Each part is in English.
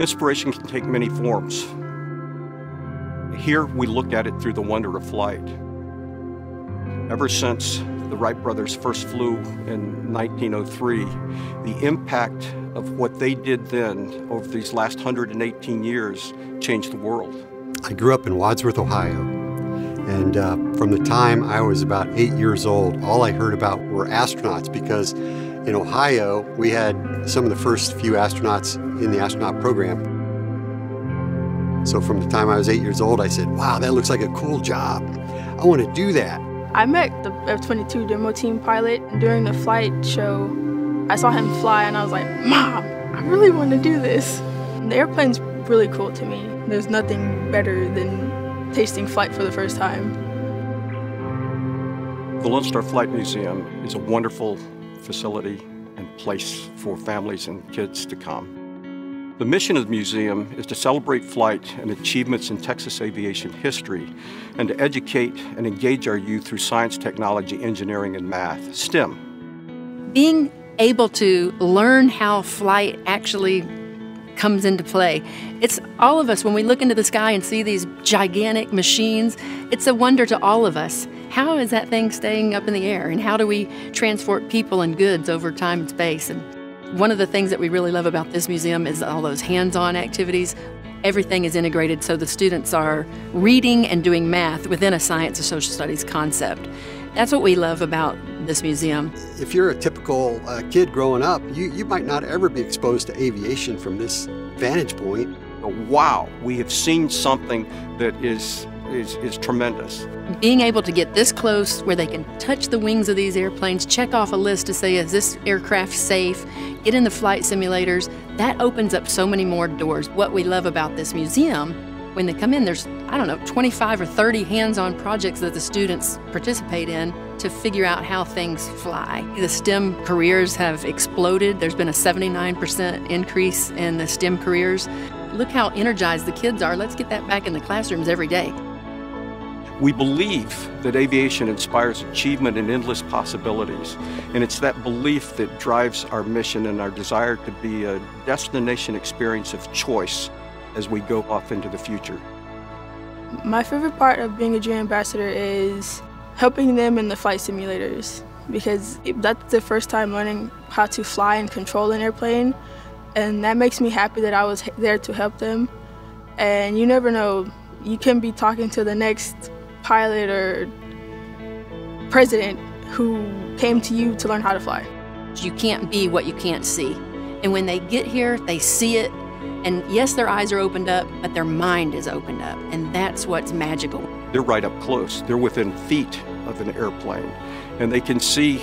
Inspiration can take many forms. Here we look at it through the wonder of flight. Ever since the Wright brothers first flew in 1903, the impact of what they did then over these last 118 years changed the world. I grew up in Wadsworth, Ohio, and uh, from the time I was about eight years old, all I heard about were astronauts because in Ohio we had some of the first few astronauts in the astronaut program. So from the time I was eight years old, I said, wow, that looks like a cool job. I want to do that. I met the F-22 demo team pilot during the flight show. I saw him fly and I was like, Mom, I really want to do this. The airplane's really cool to me. There's nothing better than tasting flight for the first time. The Lone Star Flight Museum is a wonderful facility and place for families and kids to come. The mission of the museum is to celebrate flight and achievements in Texas aviation history and to educate and engage our youth through science, technology, engineering, and math, STEM. Being able to learn how flight actually comes into play. It's all of us, when we look into the sky and see these gigantic machines, it's a wonder to all of us. How is that thing staying up in the air? And how do we transport people and goods over time and space? And one of the things that we really love about this museum is all those hands-on activities. Everything is integrated so the students are reading and doing math within a science or social studies concept. That's what we love about this museum. If you're a typical uh, kid growing up, you, you might not ever be exposed to aviation from this vantage point. Wow, we have seen something that is is, is tremendous. Being able to get this close where they can touch the wings of these airplanes, check off a list to say, is this aircraft safe, get in the flight simulators, that opens up so many more doors. What we love about this museum, when they come in, there's, I don't know, 25 or 30 hands on projects that the students participate in to figure out how things fly. The STEM careers have exploded. There's been a 79% increase in the STEM careers. Look how energized the kids are. Let's get that back in the classrooms every day. We believe that aviation inspires achievement and endless possibilities, and it's that belief that drives our mission and our desire to be a destination experience of choice as we go off into the future. My favorite part of being a Dream ambassador is helping them in the flight simulators because that's the first time learning how to fly and control an airplane and that makes me happy that I was there to help them and you never know you can be talking to the next pilot or president who came to you to learn how to fly. You can't be what you can't see. And when they get here, they see it. And yes, their eyes are opened up, but their mind is opened up. And that's what's magical. They're right up close. They're within feet of an airplane. And they can see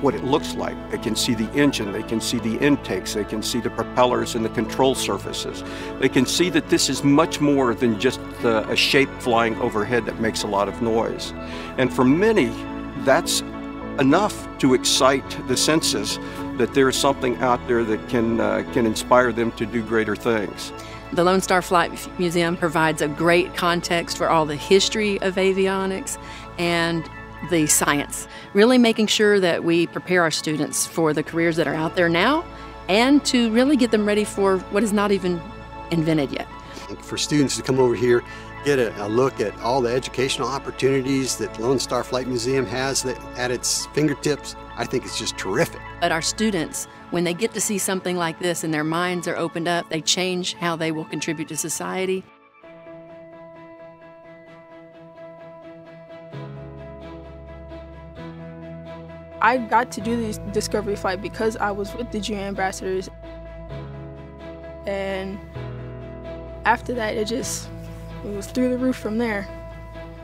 what it looks like. They can see the engine, they can see the intakes, they can see the propellers and the control surfaces. They can see that this is much more than just the, a shape flying overhead that makes a lot of noise. And for many, that's enough to excite the senses that there's something out there that can, uh, can inspire them to do greater things. The Lone Star Flight Museum provides a great context for all the history of avionics and the science, really making sure that we prepare our students for the careers that are out there now and to really get them ready for what is not even invented yet. For students to come over here, get a, a look at all the educational opportunities that Lone Star Flight Museum has that, at its fingertips, I think it's just terrific. But our students, when they get to see something like this and their minds are opened up, they change how they will contribute to society. I got to do this discovery flight because I was with the GA ambassadors. And after that, it just it was through the roof from there.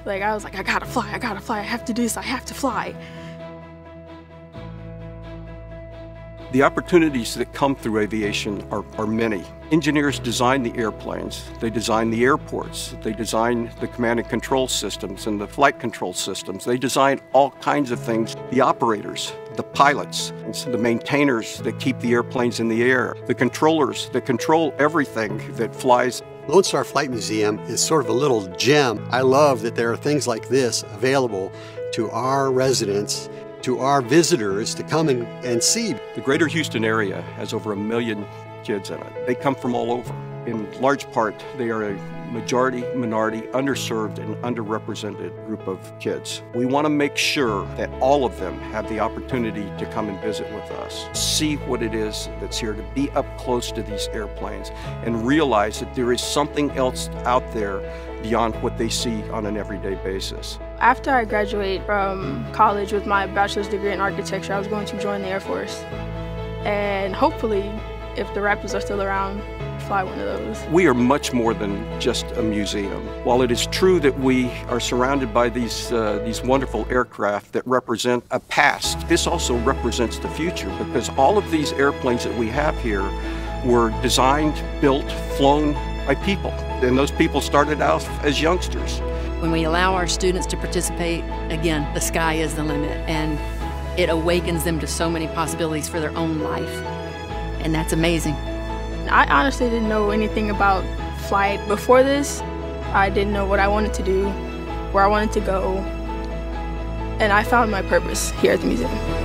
Like I was like, I gotta fly, I gotta fly, I have to do this, I have to fly. The opportunities that come through aviation are, are many. Engineers design the airplanes, they design the airports, they design the command and control systems and the flight control systems. They design all kinds of things. The operators, the pilots, the maintainers that keep the airplanes in the air, the controllers that control everything that flies. Lone Star Flight Museum is sort of a little gem. I love that there are things like this available to our residents to our visitors to come and, and see. The greater Houston area has over a million kids in it. They come from all over. in large part, they are a majority, minority, underserved, and underrepresented group of kids. We want to make sure that all of them have the opportunity to come and visit with us, see what it is that's here, to be up close to these airplanes, and realize that there is something else out there beyond what they see on an everyday basis. After I graduate from college with my bachelor's degree in architecture, I was going to join the Air Force. And hopefully, if the Raptors are still around, fly one of those. We are much more than just a museum. While it is true that we are surrounded by these, uh, these wonderful aircraft that represent a past, this also represents the future because all of these airplanes that we have here were designed, built, flown by people. And those people started out as youngsters. When we allow our students to participate, again, the sky is the limit and it awakens them to so many possibilities for their own life. And that's amazing. I honestly didn't know anything about flight before this. I didn't know what I wanted to do, where I wanted to go, and I found my purpose here at the museum.